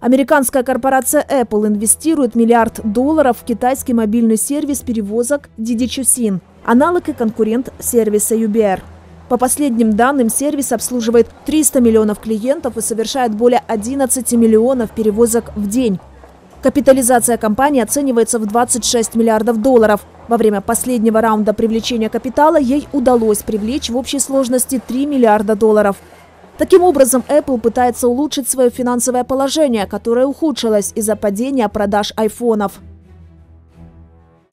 Американская корпорация Apple инвестирует миллиард долларов в китайский мобильный сервис перевозок Didi Chuxin, аналог и конкурент сервиса UBR. По последним данным, сервис обслуживает 300 миллионов клиентов и совершает более 11 миллионов перевозок в день. Капитализация компании оценивается в 26 миллиардов долларов. Во время последнего раунда привлечения капитала ей удалось привлечь в общей сложности 3 миллиарда долларов. Таким образом, Apple пытается улучшить свое финансовое положение, которое ухудшилось из-за падения продаж айфонов.